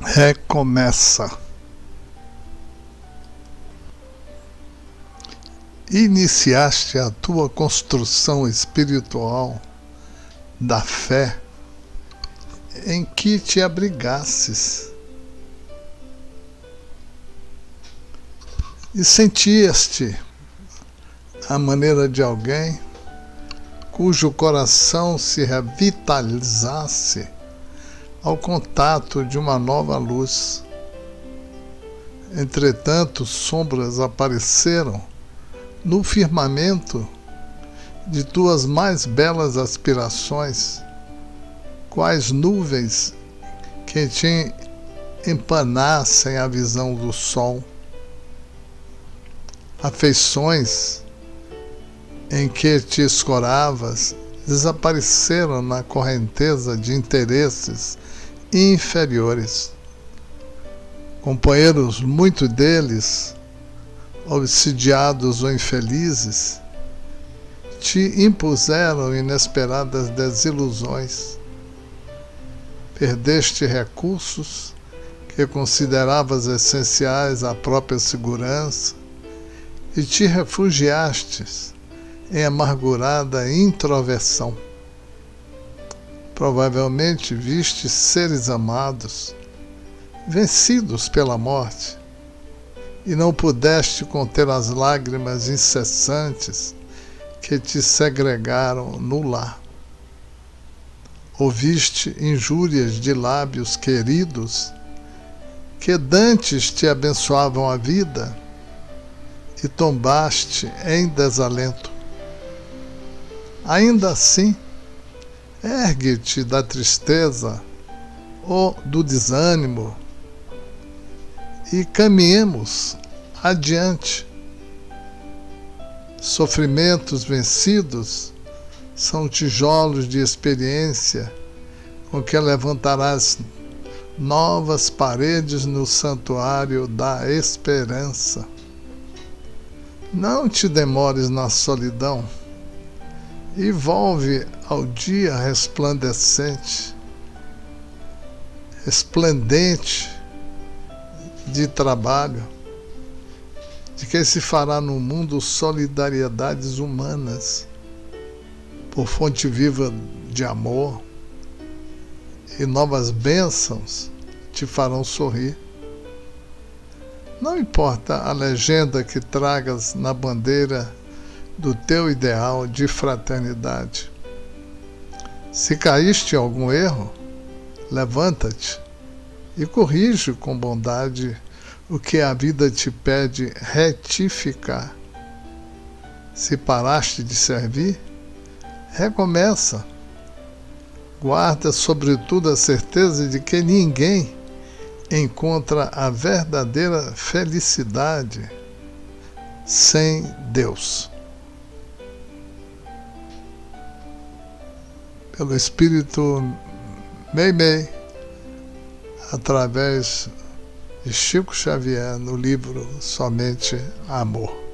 recomeça. Iniciaste a tua construção espiritual da fé em que te abrigasses e sentias-te a maneira de alguém cujo coração se revitalizasse ao contato de uma nova luz. Entretanto, sombras apareceram no firmamento de tuas mais belas aspirações, quais nuvens que te empanassem a visão do sol. Afeições em que te escoravas desapareceram na correnteza de interesses inferiores. Companheiros, muito deles, obsidiados ou infelizes, te impuseram inesperadas desilusões. Perdeste recursos que consideravas essenciais à própria segurança e te refugiastes em amargurada introversão. Provavelmente viste seres amados, vencidos pela morte, e não pudeste conter as lágrimas incessantes que te segregaram no lar. Ouviste injúrias de lábios queridos que dantes te abençoavam a vida e tombaste em desalento. Ainda assim, Ergue-te da tristeza ou do desânimo e caminhemos adiante. Sofrimentos vencidos são tijolos de experiência com que levantarás novas paredes no santuário da esperança. Não te demores na solidão e volve ao dia resplandecente, esplendente de trabalho, de que se fará no mundo solidariedades humanas, por fonte viva de amor, e novas bênçãos te farão sorrir. Não importa a legenda que tragas na bandeira do teu ideal de fraternidade. Se caíste em algum erro, levanta-te e corrige com bondade o que a vida te pede retificar. Se paraste de servir, recomeça. Guarda, sobretudo, a certeza de que ninguém encontra a verdadeira felicidade sem Deus. Pelo Espírito Meimei, através de Chico Xavier no livro Somente Amor.